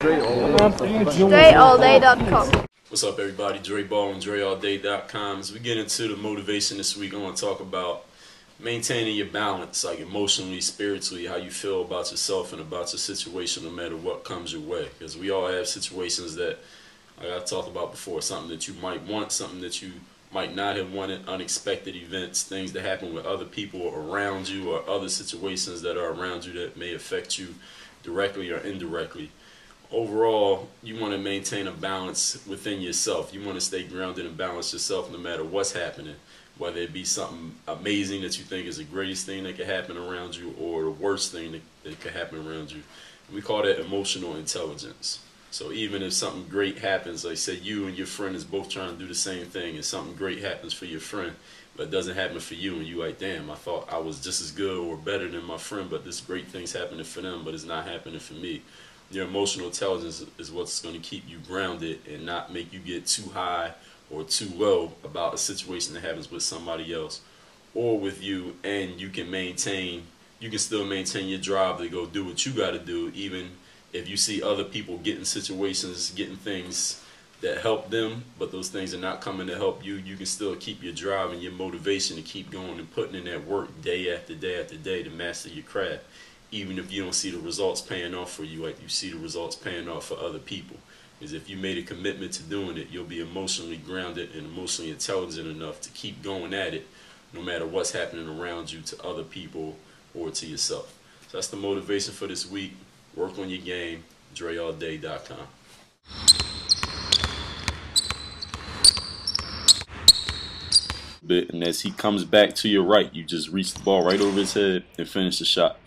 DreAllDay.com. What's up, everybody? Dre Baldwin DreAllDay.com. As we get into the motivation this week, I want to talk about maintaining your balance, like emotionally, spiritually, how you feel about yourself and about your situation, no matter what comes your way. Because we all have situations that, like I talked about before, something that you might want, something that you might not have wanted, unexpected events, things that happen with other people around you, or other situations that are around you that may affect you directly or indirectly overall, you want to maintain a balance within yourself. You want to stay grounded and balance yourself no matter what's happening, whether it be something amazing that you think is the greatest thing that could happen around you or the worst thing that, that could happen around you. We call that emotional intelligence. So even if something great happens, like say you and your friend is both trying to do the same thing and something great happens for your friend, but doesn't happen for you and you like, damn, I thought I was just as good or better than my friend, but this great thing's happening for them, but it's not happening for me your emotional intelligence is what's going to keep you grounded and not make you get too high or too low about a situation that happens with somebody else or with you and you can maintain you can still maintain your drive to go do what you got to do even if you see other people getting situations getting things that help them but those things are not coming to help you you can still keep your drive and your motivation to keep going and putting in that work day after day after day to master your craft even if you don't see the results paying off for you like you see the results paying off for other people is if you made a commitment to doing it you'll be emotionally grounded and emotionally intelligent enough to keep going at it no matter what's happening around you to other people or to yourself. So that's the motivation for this week. Work on your game. Dreallday.com bit and as he comes back to your right you just reach the ball right over his head and finish the shot